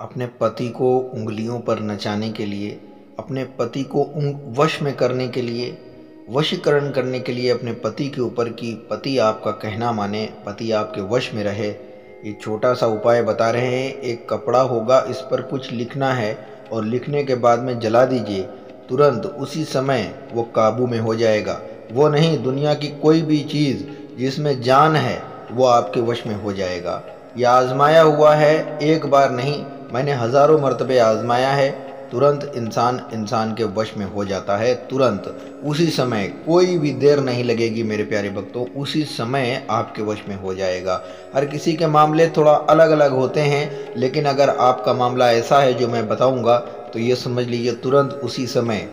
अपने पति को उंगलियों पर नचाने के लिए, अपने पति को वश में करने के लिए, वशीकरण करने के लिए अपने पति के ऊपर कि, पति, आपका कहना माने, पति आपके वश में रहे। ये छोटा सा उपाय बता रहे हैं। एक कपड़ा होगा, इस पर कुछ लिखना है और लिखने के बाद में जला दीजिए। तुरंत उसी समय वो काबू में हो जाएगा। वो नहीं, दुनिया की कोई भी चीज़ जिसमें जान है, वो आपके वश में हो जाएगा। यह आजमाया हुआ है, एक बार नहीं मैंने हज़ारों मरतबे आजमाया है। तुरंत इंसान इंसान के वश में हो जाता है। तुरंत। उसी समय कोई भी देर नहीं लगेगी मेरे प्यारे भक्तों। उसी समय आपके वश में हो जाएगा। हर किसी के मामले थोड़ा अलग अलग होते हैं, लेकिन अगर आपका मामला ऐसा है जो मैं बताऊँगा तो ये समझ लीजिए तुरंत उसी समय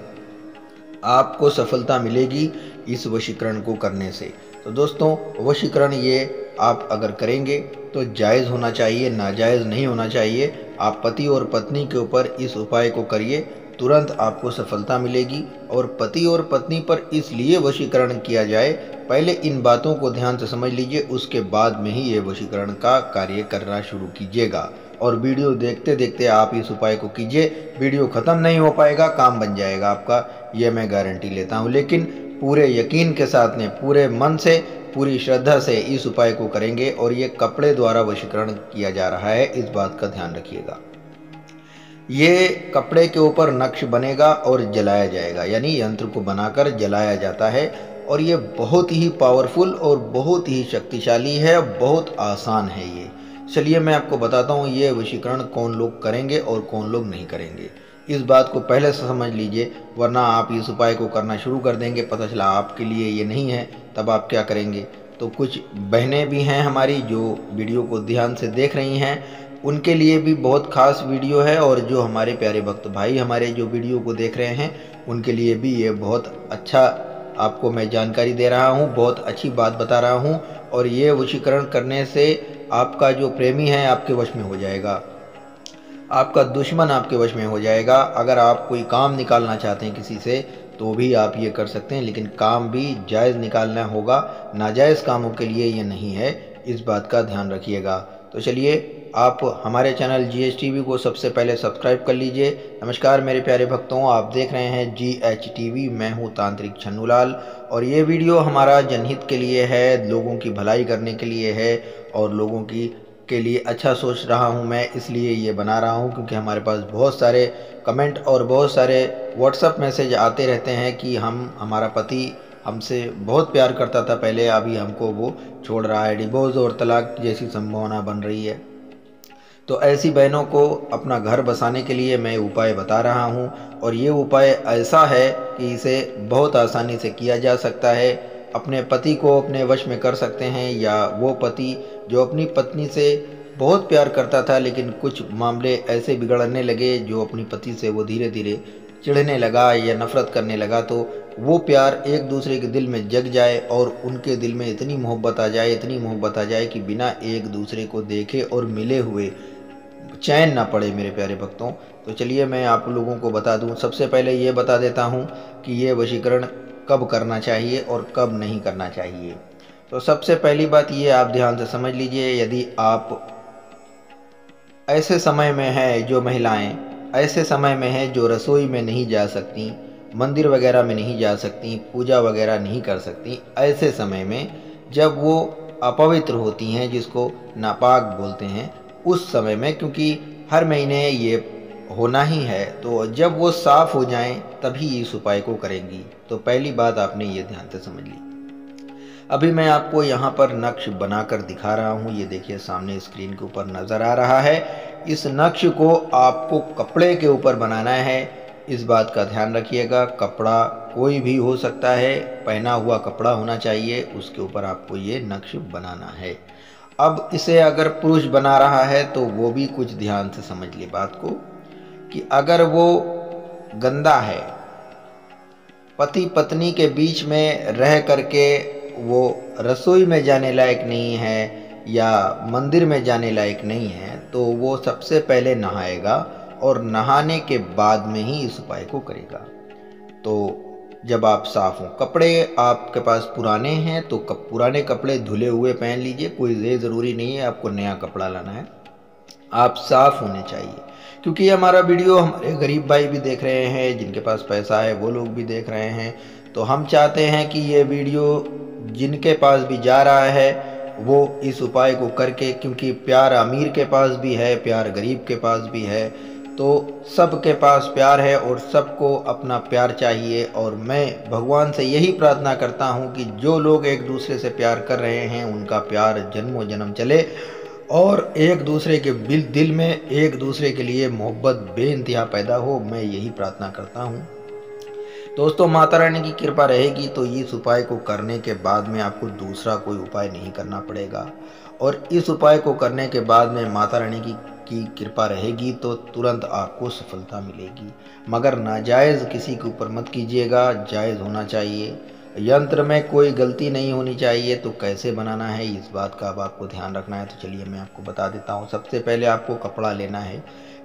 आपको सफलता मिलेगी इस वशीकरण को करने से। तो दोस्तों, वशीकरण ये आप अगर करेंगे तो जायज़ होना चाहिए, नाजायज़ नहीं होना चाहिए। आप पति और पत्नी के ऊपर इस उपाय को करिए, तुरंत आपको सफलता मिलेगी और पति और पत्नी पर इसलिए वशीकरण किया जाए, पहले इन बातों को ध्यान से समझ लीजिए, उसके बाद में ही ये वशीकरण का कार्य करना शुरू कीजिएगा। और वीडियो देखते देखते आप इस उपाय को कीजिए, वीडियो ख़त्म नहीं हो पाएगा, काम बन जाएगा आपका, यह मैं गारंटी लेता हूँ। लेकिन पूरे यकीन के साथ में पूरे मन से पूरी श्रद्धा से इस उपाय को करेंगे और ये कपड़े द्वारा वशीकरण किया जा रहा है, इस बात का ध्यान रखिएगा। ये कपड़े के ऊपर नक्श बनेगा और जलाया जाएगा, यानी यंत्र को बनाकर जलाया जाता है और ये बहुत ही पावरफुल और बहुत ही शक्तिशाली है, बहुत आसान है ये। चलिए मैं आपको बताता हूँ ये वशीकरण कौन लोग करेंगे और कौन लोग नहीं करेंगे। इस बात को पहले से समझ लीजिए, वरना आप इस उपाय को करना शुरू कर देंगे, पता चला आपके लिए ये नहीं है। तब आप क्या करेंगे? तो कुछ बहनें भी हैं हमारी जो वीडियो को ध्यान से देख रही हैं। उनके लिए भी बहुत खास वीडियो है और जो हमारे प्यारे भक्त भाई हमारे जो वीडियो को देख रहे हैं, उनके लिए भी ये बहुत अच्छा आपको मैं जानकारी दे रहा हूँ, बहुत अच्छी बात बता रहा हूँ और ये वशीकरण करने से आपका जो प्रेमी है आपके वश में हो जाएगा। आपका दुश्मन आपके वश में हो जाएगा। अगर आप कोई काम निकालना चाहते हैं किसी से तो भी आप ये कर सकते हैं, लेकिन काम भी जायज़ निकालना होगा। नाजायज़ कामों के लिए ये नहीं है, इस बात का ध्यान रखिएगा। तो चलिए, आप हमारे channel G H T V को सबसे पहले सब्सक्राइब कर लीजिए। नमस्कार, मेरे प्यारे भक्तों, आप देख रहे हैं जी एच टी वी मैं हूँ तांत्रिक छन्नूलाल, और ये वीडियो हमारा जनहित के लिए है, लोगों की भलाई करने के लिए है, और लोगों की के लिए अच्छा सोच रहा हूँ मैं, इसलिए ये बना रहा हूँ, क्योंकि हमारे पास बहुत सारे कमेंट और बहुत सारे व्हाट्सअप मैसेज आते रहते हैं कि हम, हमारा पति हमसे बहुत प्यार करता था पहले, अभी हमको वो छोड़ रहा है डिवोर्स और तलाक जैसी संभावना बन रही है। तो ऐसी बहनों को अपना घर बसाने के लिए मैं उपाय बता रहा हूँ, और ये उपाय ऐसा है कि इसे बहुत आसानी से किया जा सकता है। अपने पति को अपने वश में कर सकते हैं, या वो पति जो अपनी पत्नी से बहुत प्यार करता था, लेकिन कुछ मामले ऐसे बिगड़ने लगे जो अपनी पति से वो धीरे धीरे चिढ़ने लगा या नफ़रत करने लगा तो वो प्यार एक दूसरे के दिल में जग जाए और उनके दिल में इतनी मोहब्बत आ जाए, इतनी मोहब्बत आ जाए कि बिना एक दूसरे को देखे और मिले हुए चैन ना पड़े मेरे प्यारे भक्तों। तो चलिए मैं आप लोगों को बता दूँ, सबसे पहले ये बता देता हूँ कि ये वशीकरण कब करना चाहिए और कब नहीं करना चाहिए। तो सबसे पहली बात ये आप ध्यान से समझ लीजिए, यदि आप ऐसे समय में है जो महिलाएँ, ऐसे समय में है जो रसोई में नहीं जा सकती, मंदिर वगैरह में नहीं जा सकती, पूजा वगैरह नहीं कर सकती, ऐसे समय में जब वो अपवित्र होती हैं, जिसको नापाक बोलते हैं, उस समय में, क्योंकि हर महीने ये होना ही है तो जब वो साफ़ हो जाएँ, तभी इस उपाय को करेंगी। तो पहली बात आपने ये ध्यान से समझ ली। अभी मैं आपको यहाँ पर नक्श बनाकर दिखा रहा हूँ। ये देखिए, सामने स्क्रीन के ऊपर नज़र आ रहा है। इस नक्श को आपको कपड़े के ऊपर बनाना है। इस बात का ध्यान रखिएगा, कपड़ा कोई भी हो सकता है, पहना हुआ कपड़ा होना चाहिए, उसके ऊपर आपको ये नक्श बनाना है। अब इसे अगर पुरुष बना रहा है तो वो भी कुछ ध्यान से समझ लिए बात को। कि अगर वो गंदा है पति पत्नी के बीच में रह करके वो रसोई में जाने लायक नहीं है या मंदिर में जाने लायक नहीं है तो वो सबसे पहले नहाएगा और नहाने के बाद में ही इस उपाय को करेगा। तो जब आप साफ़ हों कपड़े आपके पास पुराने हैं तो कप, पुराने कपड़े धुले हुए पहन लीजिए कोई ये ज़रूरी नहीं है आपको नया कपड़ा लाना है। आप साफ़ होने चाहिए। क्योंकि ये हमारा वीडियो हमारे गरीब भाई भी देख रहे हैं, जिनके पास पैसा है, वो लोग भी देख रहे हैं। तो हम चाहते हैं कि ये वीडियो जिनके पास भी जा रहा है, वो इस उपाय को करके, क्योंकि प्यार अमीर के पास भी है, प्यार गरीब के पास भी है तो सबके पास प्यार है और सबको अपना प्यार चाहिए। और मैं भगवान से यही प्रार्थना करता हूँ कि जो लोग एक दूसरे से प्यार कर रहे हैं, उनका प्यार जन्मों जन्म चले। और एक दूसरे के बिल, दिल में एक दूसरे के लिए मोहब्बत बेानतहा पैदा हो, मैं यही प्रार्थना करता हूँ। दोस्तों, माता रानी की कृपा रहेगी तो इस उपाय को करने के बाद में आपको दूसरा कोई उपाय नहीं करना पड़ेगा। और इस उपाय को करने के बाद में माता रानी की की कृपा रहेगी तो तुरंत आपको सफलता मिलेगी। मगर नाजायज़ किसी के ऊपर मत कीजिएगा, जायज़ होना चाहिए। यंत्र में कोई गलती नहीं होनी चाहिए तो कैसे बनाना है, इस बात का अब आपको ध्यान रखना है। तो चलिए मैं आपको बता देता हूँ। सबसे पहले आपको कपड़ा लेना है।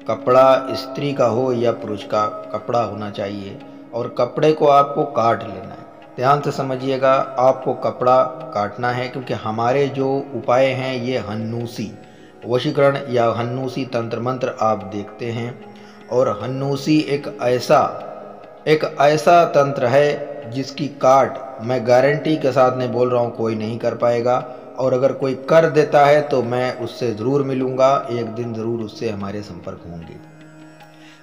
कपड़ा स्त्री का हो या पुरुष का, कपड़ा होना चाहिए और कपड़े को आपको काट लेना है। ध्यान से समझिएगा, आपको कपड़ा काटना है क्योंकि हमारे जो उपाय हैं, ये हन्नूसी, वशीकरण या हन्नूसी तंत्र मंत्र आप देखते हैं। और हन्नूसी एक ऐसा एक ऐसा तंत्र है जिसकी काट मैं गारंटी के साथ नहीं बोल रहा हूँ, कोई नहीं कर पाएगा। और अगर कोई कर देता है तो मैं उससे ज़रूर मिलूँगा। एक दिन ज़रूर उससे हमारे संपर्क होंगे।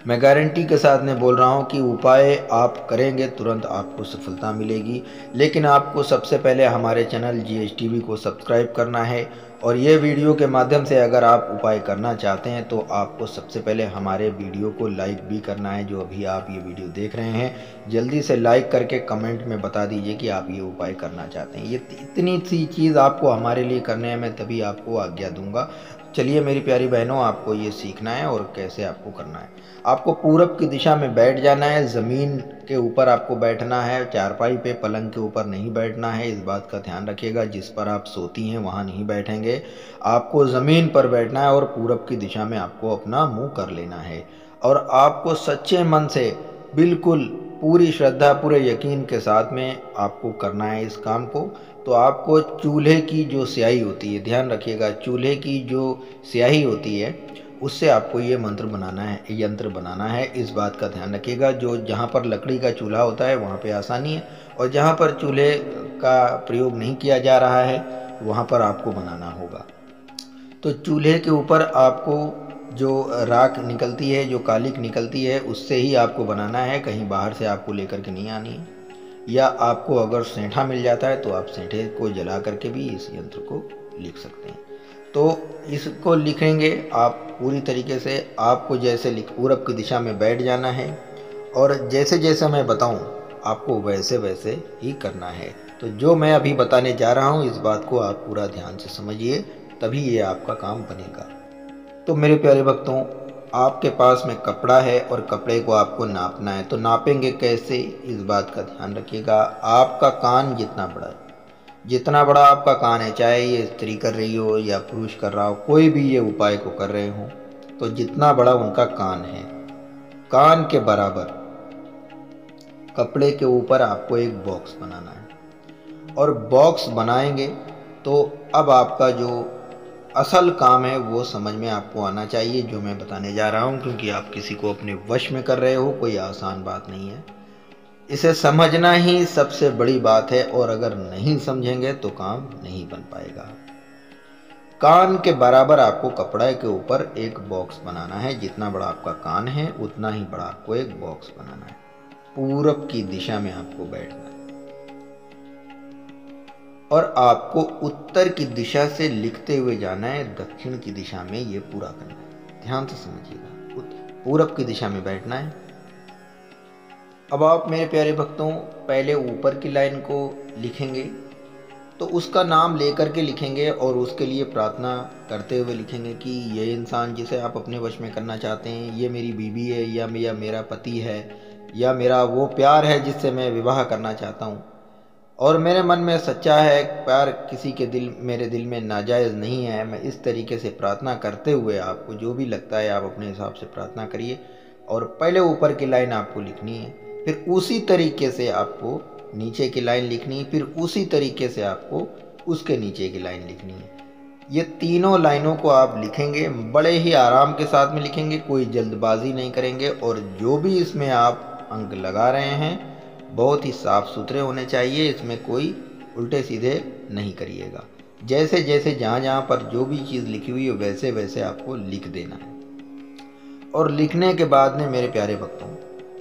मैं गारंटी के साथ में बोल रहा हूँ कि उपाय आप करेंगे, तुरंत आपको सफलता मिलेगी। लेकिन आपको सबसे पहले हमारे चैनल जी को सब्सक्राइब करना है। और ये वीडियो के माध्यम से अगर आप उपाय करना चाहते हैं तो आपको सबसे पहले हमारे वीडियो को लाइक भी करना है, जो अभी आप ये वीडियो देख रहे हैं। जल्दी से लाइक करके कमेंट में बता दीजिए कि आप ये उपाय करना चाहते हैं। ये इतनी सी चीज़ आपको हमारे लिए करने हैं, मैं तभी आपको आज्ञा दूँगा। चलिए मेरी प्यारी बहनों, आपको ये सीखना है और कैसे आपको करना है। आपको पूरब की दिशा में बैठ जाना है, ज़मीन के ऊपर आपको बैठना है, चारपाई पे पलंग के ऊपर नहीं बैठना है, इस बात का ध्यान रखिएगा, जिस पर आप सोती हैं, वहाँ नहीं बैठेंगे। आपको ज़मीन पर बैठना है और पूरब की दिशा में आपको अपना मुँह कर लेना है। और आपको सच्चे मन से बिल्कुल पूरी श्रद्धा, पूरे यकीन के साथ में आपको करना है इस काम को। तो आपको चूल्हे की जो स्याही होती है, ध्यान रखिएगा, चूल्हे की जो स्याही होती है, उससे आपको ये मंत्र बनाना है यंत्र बनाना है। इस बात का ध्यान रखिएगा, जो जहाँ पर लकड़ी का चूल्हा होता है, वहाँ पे आसानी है और जहाँ पर चूल्हे का प्रयोग नहीं किया जा रहा है, वहाँ पर आपको बनाना होगा। तो चूल्हे के ऊपर आपको जो राख निकलती है, जो कालिक निकलती है, उससे ही आपको बनाना है, कहीं बाहर से आपको लेकर के नहीं आनी है। या आपको अगर सेंठा मिल जाता है तो आप सेंठे को जला करके भी इस यंत्र को लिख सकते हैं। तो इसको लिखेंगे आप पूरी तरीके से, आपको जैसे लिख, पूरब की दिशा में बैठ जाना है, और जैसे जैसे मैं बताऊँ, आपको वैसे वैसे ही करना है। तो जो मैं अभी बताने जा रहा हूँ, इस बात को आप पूरा ध्यान से समझिए, तभी ये आपका काम बनेगा। तो मेरे प्यारे भक्तों आपके पास में कपड़ा है और कपड़े को आपको नापना है तो नापेंगे कैसे? इस बात का ध्यान रखिएगा। आपका कान जितना बड़ा है, जितना बड़ा आपका कान है, चाहे ये स्त्री कर रही हो या पुरुष कर रहा हो, कोई भी ये उपाय को कर रहे हो तो जितना बड़ा उनका कान है। कान के बराबर कपड़े के ऊपर आपको एक बॉक्स बनाना है। और बॉक्स बनाएँगे तो अब आपका जो असल काम है वो समझ में आपको आना चाहिए, जो मैं बताने जा रहा हूँ, क्योंकि आप किसी को अपने वश में कर रहे हो, कोई आसान बात नहीं है। इसे समझना ही सबसे बड़ी बात है, और अगर नहीं समझेंगे तो काम नहीं बन पाएगा। कान के बराबर आपको कपड़े के ऊपर एक बॉक्स बनाना है। जितना बड़ा आपका कान है, उतना ही बड़ा आपको एक बॉक्स बनाना है। पूरब की दिशा में आपको बैठना है। और आपको उत्तर की दिशा से लिखते हुए जाना है, दक्षिण की दिशा में ये पूरा करना है। ध्यान से समझिएगा। पूरब की दिशा में बैठना है। अब आप मेरे प्यारे भक्तों, पहले ऊपर की लाइन को लिखेंगे तो उसका नाम लेकर के लिखेंगे और उसके लिए प्रार्थना करते हुए लिखेंगे कि ये इंसान जिसे आप अपने वश में करना चाहते हैं, ये मेरी बीबी है या मेरा पति है या मेरा वो प्यार है जिससे मैं विवाह करना चाहता हूँ और मेरे मन में सच्चा है, प्यार किसी के दिल, मेरे दिल में नाजायज़ नहीं है। मैं इस तरीके से प्रार्थना करते हुए आपको जो भी लगता है, आप अपने हिसाब से प्रार्थना करिए और पहले ऊपर की लाइन आपको लिखनी है, फिर उसी तरीके से आपको नीचे की लाइन लिखनी है, फिर उसी तरीके से आपको उसके नीचे की लाइन लिखनी है। ये तीनों लाइनों को आप लिखेंगे, बड़े ही आराम के साथ में लिखेंगे, कोई जल्दबाजी नहीं करेंगे और जो भी इसमें आप अंक लगा रहे हैं बहुत ही साफ़ सुथरे होने चाहिए, इसमें कोई उल्टे सीधे नहीं करिएगा। जैसे जैसे जहाँ जहाँ पर जो भी चीज़ लिखी हुई है, वैसे वैसे आपको लिख देना है। और लिखने के बाद में मेरे प्यारे भक्तों,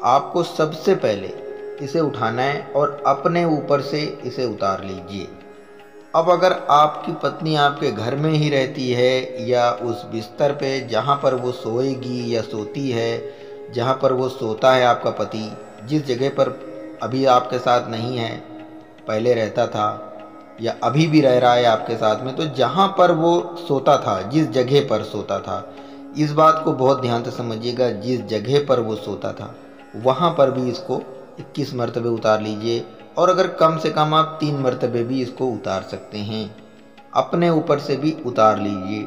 आपको सबसे पहले इसे उठाना है और अपने ऊपर से इसे उतार लीजिए। अब अगर आपकी पत्नी आपके घर में ही रहती है या उस बिस्तर पे जहाँ पर वो सोएगी या सोती है, जहाँ पर वो सोता है आपका पति, जिस जगह पर अभी आपके साथ नहीं है, पहले रहता था, या अभी भी रह रहा है आपके साथ में तो जहाँ पर वो सोता था, जिस जगह पर सोता था, इस बात को बहुत ध्यान से समझिएगा, जिस जगह पर वो सोता था, वहाँ पर भी इसको 21 मरतबे उतार लीजिए, और अगर कम से कम आप तीन मरतबे भी इसको उतार सकते हैं, अपने ऊपर से भी उतार लीजिए,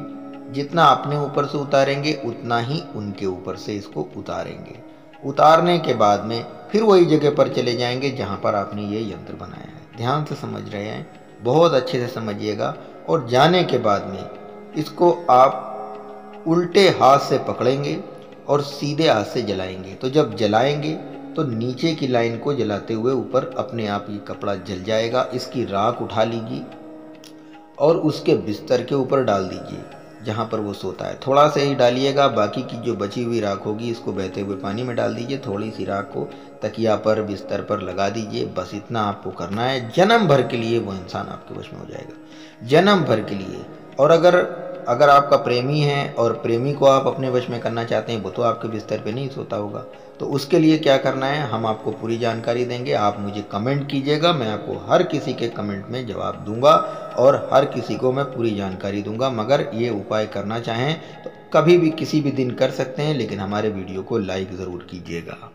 जितना अपने ऊपर से उतारेंगे, उतना ही उनके ऊपर से इसको उतारेंगे। उतारने के बाद में फिर वही जगह पर चले जाएँगे जहाँ पर आपने ये यंत्र बनाया है। ध्यान से समझ रहे हैं? बहुत अच्छे से समझिएगा और जाने के बाद में इसको आप उल्टे हाथ से पकड़ेंगे और सीधे हाथ से जलाएँगे। तो जब जलाएँगे तो नीचे की लाइन को जलाते हुए ऊपर अपने आप ये कपड़ा जल जाएगा, इसकी राख उठा लीजिए और उसके बिस्तर के ऊपर डाल दीजिए। जहाँ पर वो सोता है। थोड़ा सा ही डालिएगा, बाकी की जो बची हुई राख होगी, इसको बहते हुए पानी में डाल दीजिए। थोड़ी सी राख को तकिया पर, बिस्तर पर लगा दीजिए। बस इतना आपको करना है। जन्म भर के लिए वो इंसान आपके वश में हो जाएगा। जन्म भर के लिए। और अगर अगर आपका प्रेमी है और प्रेमी को आप अपने वश में करना चाहते हैं, वो तो आपके बिस्तर पे नहीं सोता होगा। तो उसके लिए क्या करना है, हम आपको पूरी जानकारी देंगे। आप मुझे कमेंट कीजिएगा, मैं आपको हर किसी के कमेंट में जवाब दूँगा और हर किसी को मैं पूरी जानकारी दूँगा। मगर ये उपाय करना चाहें तो कभी भी किसी भी दिन कर सकते हैं, लेकिन हमारे वीडियो को लाइक ज़रूर कीजिएगा।